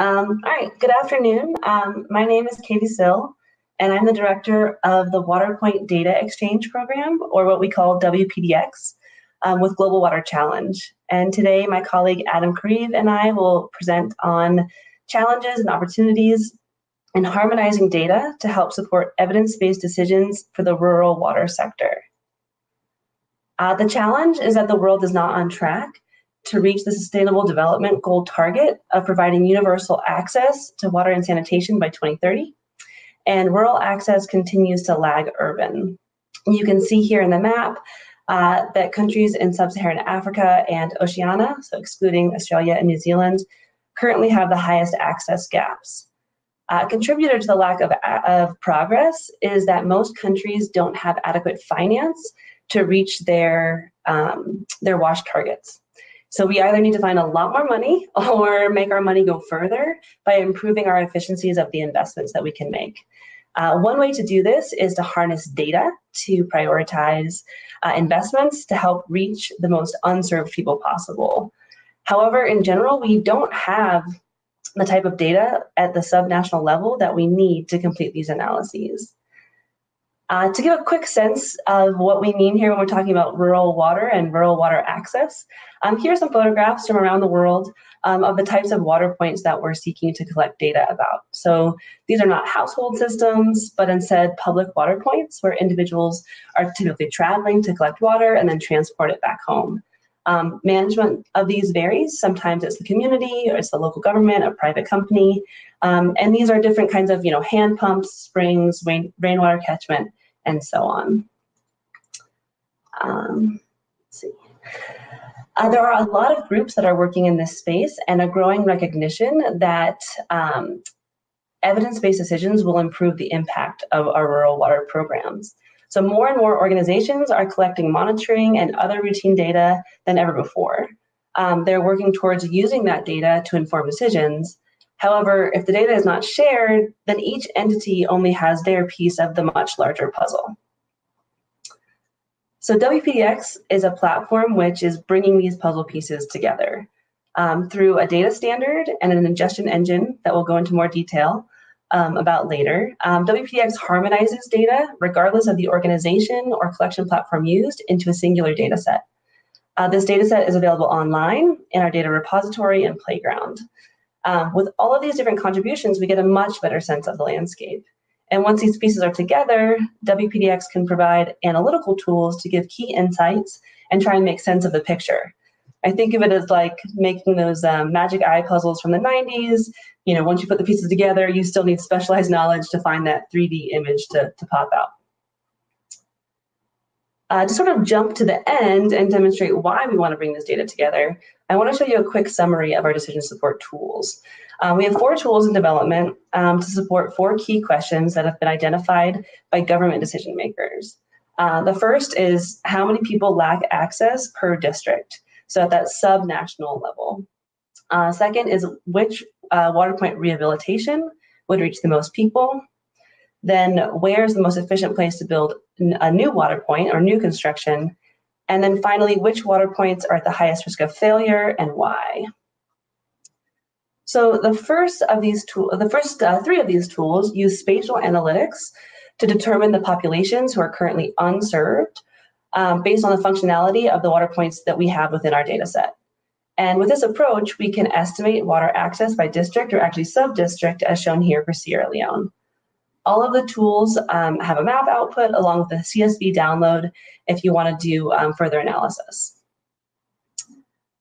Um, all right, good afternoon. Um, my name is Katy Sill, and I'm the director of the WaterPoint Data Exchange Program, or what we call WPDX, um, with Global Water Challenge. And today, my colleague Adam Kariv and I will present on challenges and opportunities in harmonizing data to help support evidence-based decisions for the rural water sector. Uh, the challenge is that the world is not on track to reach the Sustainable Development Goal target of providing universal access to water and sanitation by 2030. And rural access continues to lag urban. You can see here in the map uh, that countries in sub-Saharan Africa and Oceania, so excluding Australia and New Zealand, currently have the highest access gaps. A contributor to the lack of, of progress is that most countries don't have adequate finance to reach their, um, their WASH targets. So we either need to find a lot more money or make our money go further by improving our efficiencies of the investments that we can make. Uh, one way to do this is to harness data to prioritize uh, investments to help reach the most unserved people possible. However, in general, we don't have the type of data at the subnational level that we need to complete these analyses. Uh, to give a quick sense of what we mean here when we're talking about rural water and rural water access, um, here are some photographs from around the world um, of the types of water points that we're seeking to collect data about. So these are not household systems, but instead public water points where individuals are typically traveling to collect water and then transport it back home. Um, management of these varies. Sometimes it's the community or it's the local government, a private company. Um, and these are different kinds of, you know, hand pumps, springs, rain, rainwater catchment, and so on. Um, see. Uh, there are a lot of groups that are working in this space and a growing recognition that um, evidence-based decisions will improve the impact of our rural water programs. So more and more organizations are collecting monitoring and other routine data than ever before. Um, they're working towards using that data to inform decisions, However, if the data is not shared, then each entity only has their piece of the much larger puzzle. So WPDX is a platform which is bringing these puzzle pieces together um, through a data standard and an ingestion engine that we'll go into more detail um, about later. Um, WPDX harmonizes data regardless of the organization or collection platform used into a singular data set. Uh, this data set is available online in our data repository and playground. Um, with all of these different contributions, we get a much better sense of the landscape. And once these pieces are together, WPDX can provide analytical tools to give key insights and try and make sense of the picture. I think of it as like making those um, magic eye puzzles from the 90s. You know, once you put the pieces together, you still need specialized knowledge to find that 3D image to, to pop out. Uh, to sort of jump to the end and demonstrate why we want to bring this data together, I want to show you a quick summary of our decision support tools. Um, we have four tools in development um, to support four key questions that have been identified by government decision makers. Uh, the first is how many people lack access per district, so at that sub-national level. Uh, second is which uh, water point rehabilitation would reach the most people then where's the most efficient place to build a new water point or new construction? And then finally, which water points are at the highest risk of failure and why? So the first of these tools, the first uh, three of these tools use spatial analytics to determine the populations who are currently unserved um, based on the functionality of the water points that we have within our data set. And with this approach, we can estimate water access by district or actually sub-district as shown here for Sierra Leone. All of the tools um, have a map output along with a CSV download if you want to do um, further analysis.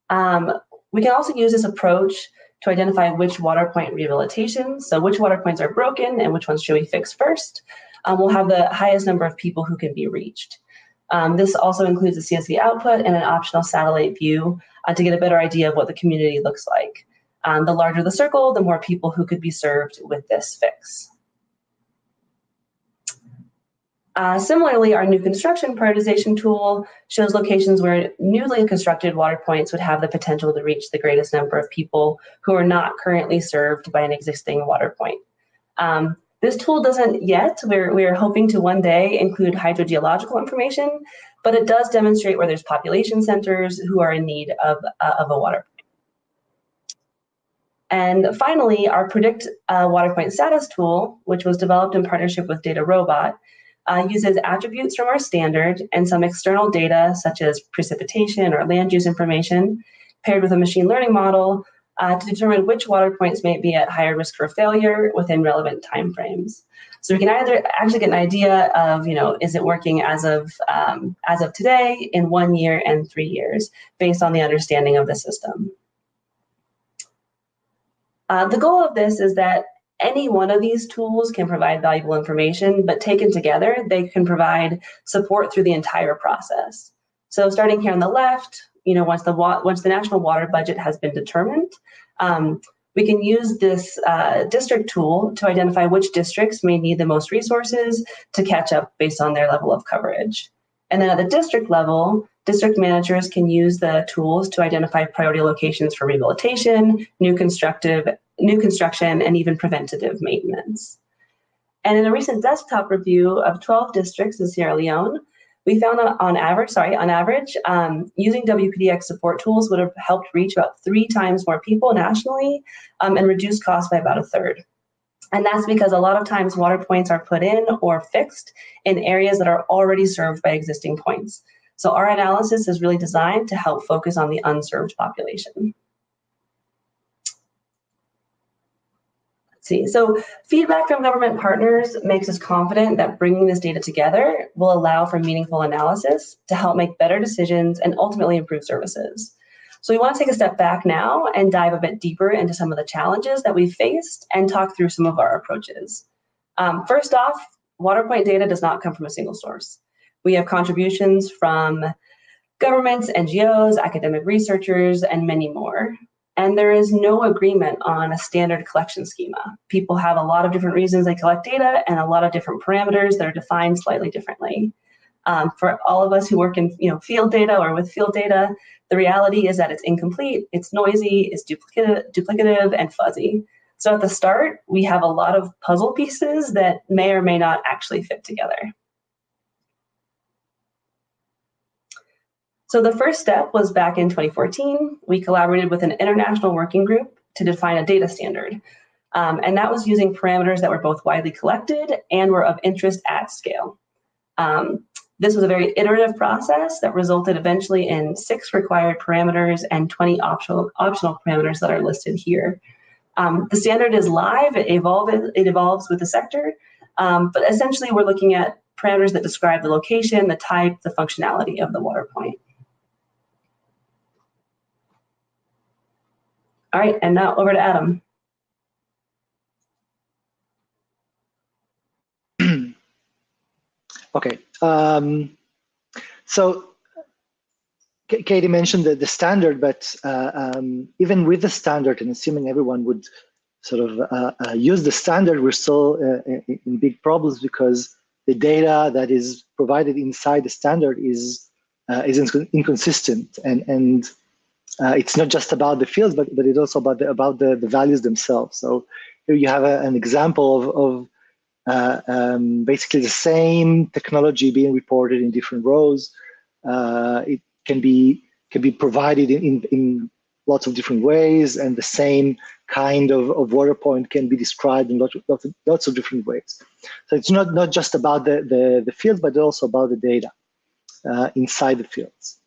Um, we can also use this approach to identify which water point rehabilitation, so which water points are broken and which ones should we fix first, um, will have the highest number of people who can be reached. Um, this also includes a CSV output and an optional satellite view uh, to get a better idea of what the community looks like. Um, the larger the circle, the more people who could be served with this fix. Uh, similarly, our new construction prioritization tool shows locations where newly constructed water points would have the potential to reach the greatest number of people who are not currently served by an existing water point. Um, this tool doesn't yet, we're, we're hoping to one day include hydrogeological information, but it does demonstrate where there's population centers who are in need of, uh, of a water point. And finally, our Predict uh, WaterPoint Status tool, which was developed in partnership with DataRobot, uh, uses attributes from our standard and some external data, such as precipitation or land use information, paired with a machine learning model uh, to determine which water points may be at higher risk for failure within relevant timeframes. So we can either actually get an idea of, you know, is it working as of um, as of today, in one year, and three years, based on the understanding of the system. Uh, the goal of this is that any one of these tools can provide valuable information, but taken together, they can provide support through the entire process. So starting here on the left, you know, once the once the national water budget has been determined, um, we can use this uh, district tool to identify which districts may need the most resources to catch up based on their level of coverage. And then at the district level, district managers can use the tools to identify priority locations for rehabilitation, new constructive, new construction, and even preventative maintenance. And in a recent desktop review of 12 districts in Sierra Leone, we found that on average, sorry, on average, um, using WPDX support tools would have helped reach about three times more people nationally um, and reduce costs by about a third. And that's because a lot of times water points are put in or fixed in areas that are already served by existing points. So our analysis is really designed to help focus on the unserved population. See. So feedback from government partners makes us confident that bringing this data together will allow for meaningful analysis to help make better decisions and ultimately improve services. So we want to take a step back now and dive a bit deeper into some of the challenges that we've faced and talk through some of our approaches. Um, first off, WaterPoint data does not come from a single source. We have contributions from governments, NGOs, academic researchers, and many more and there is no agreement on a standard collection schema. People have a lot of different reasons they collect data and a lot of different parameters that are defined slightly differently. Um, for all of us who work in you know, field data or with field data, the reality is that it's incomplete, it's noisy, it's duplicative, duplicative and fuzzy. So at the start, we have a lot of puzzle pieces that may or may not actually fit together. So the first step was back in 2014. We collaborated with an international working group to define a data standard. Um, and that was using parameters that were both widely collected and were of interest at scale. Um, this was a very iterative process that resulted eventually in six required parameters and 20 optional, optional parameters that are listed here. Um, the standard is live, it, evolve, it evolves with the sector, um, but essentially we're looking at parameters that describe the location, the type, the functionality of the water point. All right, and now over to Adam. okay. Um, so Katy mentioned the, the standard, but uh, um, even with the standard and assuming everyone would sort of uh, uh, use the standard, we're still uh, in, big problems because the data that is provided inside the standard is uh, is inconsistent and and uh, it's not just about the fields, but, but it's also about the, about the, the values themselves. So here you have a, an example of, of uh, um, basically the same technology being reported in different rows. Uh, it can be can be provided in, in, in, lots of different ways, and the same kind of, of water point can be described in lots of, lots of, lots of different ways. So it's not, not just about the, the, the field, but also about the data uh, inside the fields.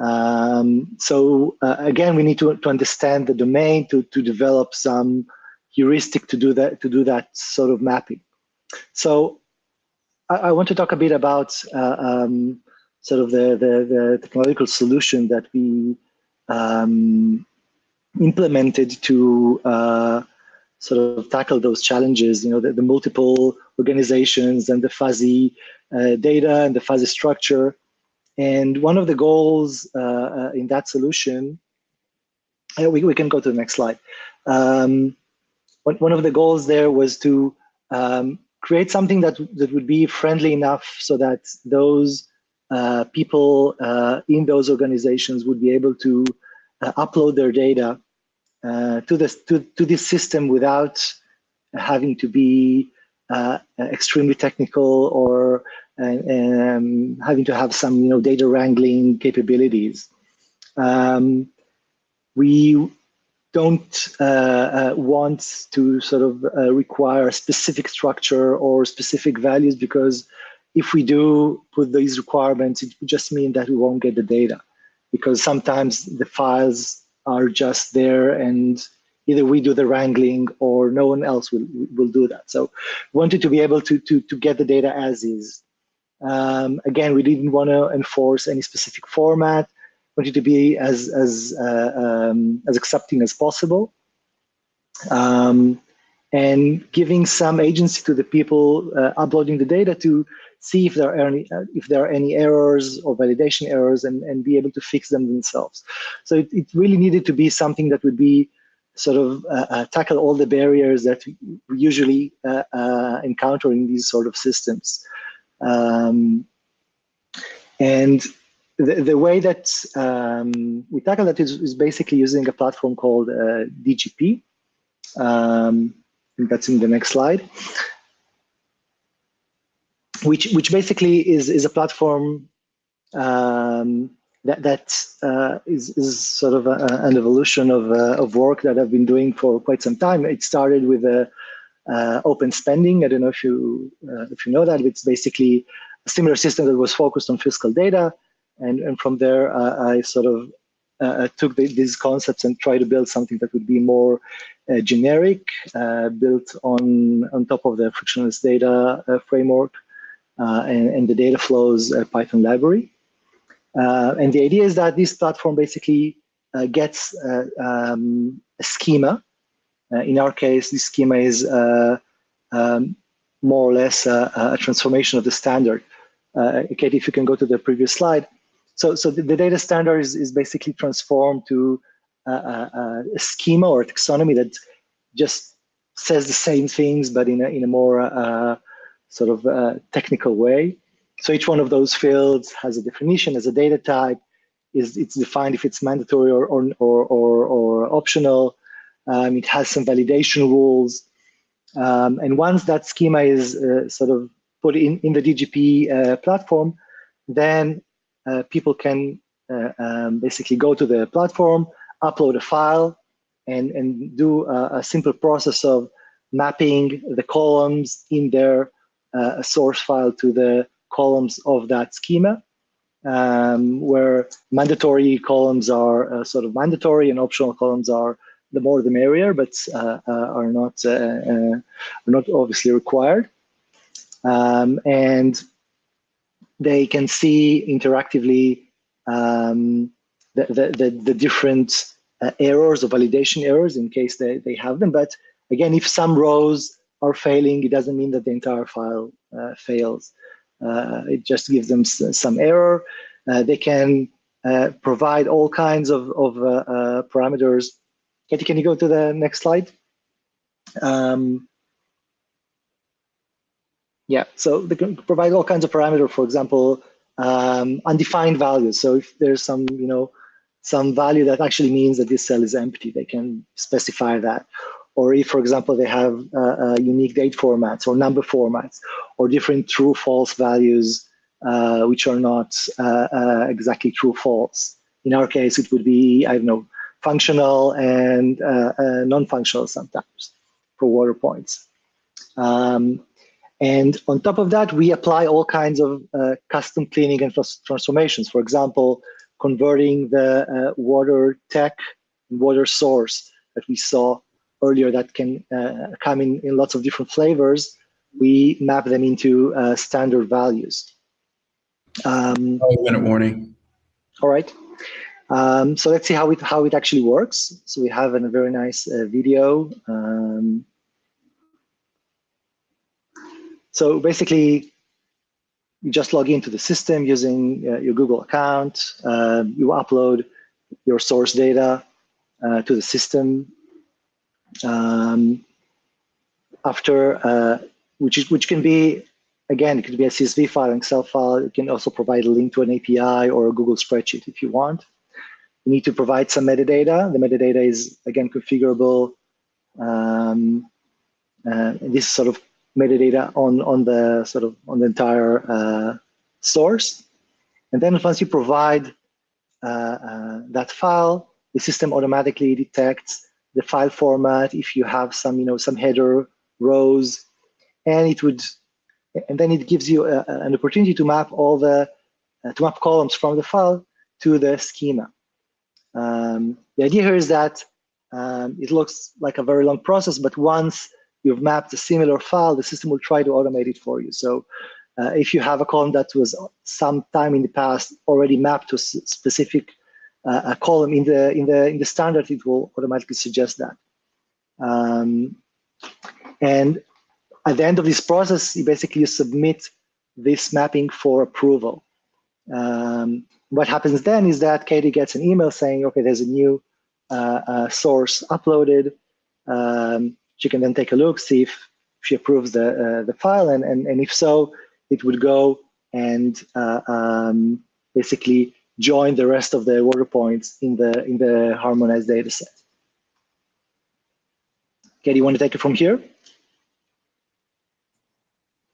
Um, so uh, again, we need to, to understand the domain to, to develop some heuristic to do that to do that sort of mapping. So I, I want to talk a bit about uh, um, sort of the, the, the, technological solution that we um, implemented to uh, sort of tackle those challenges, you know, the, the multiple organizations and the fuzzy uh, data and the fuzzy structure. And one of the goals uh, uh, in that solution, uh, we, we can go to the next slide. Um, one, of the goals there was to um, create something that, that would be friendly enough so that those uh, people uh, in those organizations would be able to uh, upload their data to this to, to this system without having to be extremely technical or and, um, having to have some you know data wrangling capabilities. Um, we don't uh, uh, want to sort of uh, require specific structure or specific values because if we do put these requirements, it would just mean that we won't get the data because sometimes the files are just there and either we do the wrangling or no one else will, will do that. So wanted to be able to, to, to get the data as is. Um, again, we didn't want to enforce any specific format wanted to be as as uh, um, as accepting as possible, um, and giving some agency to the people uh, uploading the data to see if there are any uh, if there are any errors or validation errors and and be able to fix them themselves. So it, it really needed to be something that would be sort of uh, uh, tackle all the barriers that we usually uh, encounter in these sort of systems. Um, and the, the way that um, we tackle that is, is, basically using a platform called uh, DGP. Um, that's in the next slide. Which, which basically is, is a platform um, that, that uh, is, is sort of a, an evolution of, uh, of work that I've been doing for quite some time. It started with a, uh, open spending. I don't know if you uh, if you know that. It's basically a similar system that was focused on fiscal data and and from there uh, I sort of uh, took the, these concepts and tried to build something that would be more uh, generic, built on on top of the frictionless data framework and, and, the data flows Python library. and the idea is that this platform basically gets um, a schema. In our case, this schema is um, more or less a, a, transformation of the standard. Uh, if you can go to the previous slide. So, so the, the data standard is, is basically transformed to a, a, a, schema or a taxonomy that just says the same things, but in a, in a more uh, sort of uh, technical way. So each one of those fields has a definition as a data type. Is it's defined if it's mandatory or or or, or, or optional. Um, it has some validation rules, um, and once that schema is uh, sort of put in in the DGP uh, platform, then uh, people can uh, um, basically go to the platform, upload a file, and, and do a, a simple process of mapping the columns in their uh, source file to the columns of that schema, um, where mandatory columns are uh, sort of mandatory and optional columns are the more the merrier, but uh, uh, are not are not obviously required. Um, and they can see interactively um, the, the, the, the, different uh, errors or validation errors in case they, they have them. But again, if some rows are failing, it doesn't mean that the entire file uh, fails. Uh, it just gives them some error. Uh, they can uh, provide all kinds of, of uh, parameters. Katy, can you go to the next slide? Um, yeah, so they can provide all kinds of parameters, for example, um, undefined values. So if there's some, you know, some value that actually means that this cell is empty, they can specify that. Or if, for example, they have uh, uh, unique date formats or number formats or different true false values, uh, which are not uh, uh, exactly true false. In our case, it would be, I don't know, functional and uh, non-functional sometimes for water points. Um, and on top of that, we apply all kinds of uh, custom cleaning and transformations. For example, converting the uh, water tech water source that we saw earlier that can uh, come in, in lots of different flavors. We map them into uh, standard values. Um, minute warning. All right. Um, so let's see how it how it actually works. So we have a very nice uh, video. Um, so basically, you just log into the system using uh, your Google account. Uh, you upload your source data uh, to the system. Um, after, uh, which is, which can be, again, it could be a CSV file, an Excel file. You can also provide a link to an API or a Google spreadsheet if you want. You need to provide some metadata. The metadata is again configurable. Um, uh, this sort of metadata on, on the sort of on the entire uh, source. And then once you provide uh, uh, that file, the system automatically detects the file format, if you have some, you know, some header rows, and it would, and then it gives you a, an opportunity to map all the, uh, to map columns from the file to the schema. Um, the idea here is that um, it looks like a very long process, but once you've mapped a similar file, the system will try to automate it for you. So uh, if you have a column that was some time in the past already mapped to a specific uh, a column in the in the in the standard, it will automatically suggest that. Um, and at the end of this process, you basically submit this mapping for approval. Um, what happens then is that Katy gets an email saying, okay, there's a new uh, uh, source uploaded. Um, she can then take a look, see if she approves the uh, the file, and, and and if so, it would go and uh, um, basically join the rest of the water points in the in the harmonized data set. Katy, you want to take it from here?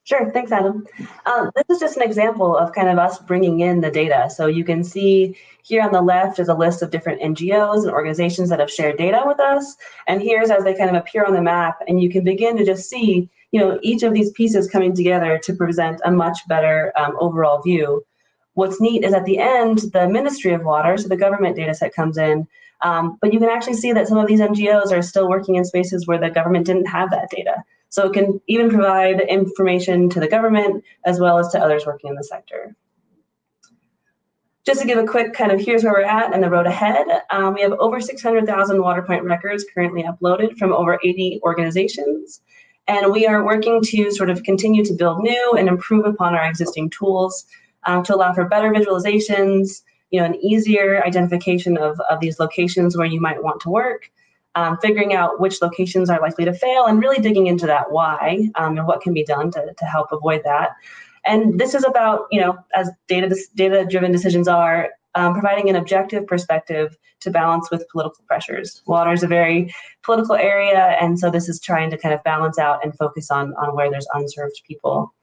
Sure, thanks, Adam. Um, this is just an example of kind of us bringing in the data. So you can see here on the left is a list of different NGOs and organizations that have shared data with us. And here's as they kind of appear on the map, and you can begin to just see, you know, each of these pieces coming together to present a much better um, overall view. What's neat is at the end, the Ministry of Water, so the government data set comes in, um, but you can actually see that some of these NGOs are still working in spaces where the government didn't have that data. So it can even provide information to the government as well as to others working in the sector. Just to give a quick kind of here's where we're at and the road ahead, um, we have over 600,000 WaterPoint records currently uploaded from over 80 organizations. And we are working to sort of continue to build new and improve upon our existing tools um, to allow for better visualizations, you know, an easier identification of, of these locations where you might want to work, um, figuring out which locations are likely to fail and really digging into that why um, and what can be done to, to help avoid that. And this is about, you know, as data data driven decisions are, um, providing an objective perspective to balance with political pressures. Water is a very political area, and so this is trying to kind of balance out and focus on on where there's unserved people.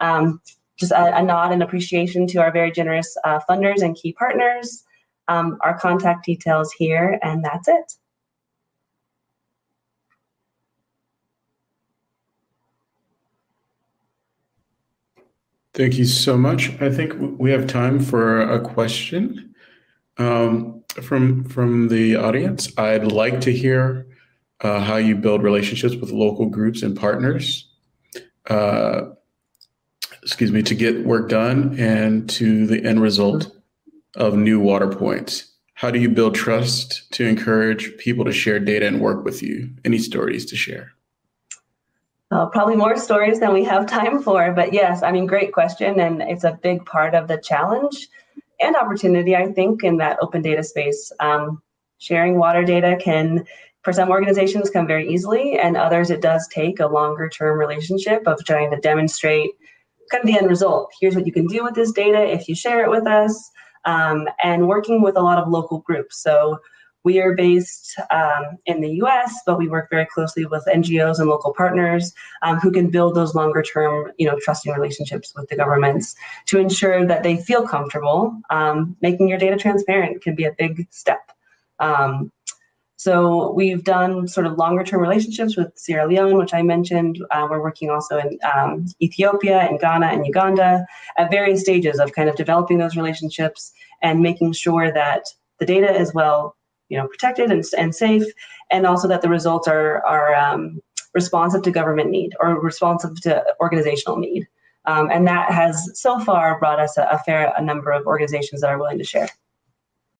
Um, just a, a, nod and appreciation to our very generous uh, funders and key partners. Um, our contact details here, and that's it. Thank you so much. I think we have time for a question um, from from the audience. I'd like to hear uh, how you build relationships with local groups and partners. Uh, excuse me, to get work done and to the end result of new water points. How do you build trust to encourage people to share data and work with you? Any stories to share? Uh, probably more stories than we have time for, but yes, I mean, great question. And it's a big part of the challenge and opportunity, I think, in that open data space. Um, sharing water data can, for some organizations, come very easily, and others, it does take a longer term relationship of trying to demonstrate kind of the end result. Here's what you can do with this data if you share it with us, um, and working with a lot of local groups. So we are based um, in the US, but we work very closely with NGOs and local partners um, who can build those longer term, you know, trusting relationships with the governments to ensure that they feel comfortable. Um, making your data transparent can be a big step. Um, so we've done sort of longer term relationships with Sierra Leone, which I mentioned. Uh, we're working also in um, Ethiopia and Ghana and Uganda at various stages of kind of developing those relationships and making sure that the data is well you know protected and, and safe and also that the results are are um, responsive to government need or responsive to organizational need. Um, and that has so far brought us a, a fair a number of organizations that are willing to share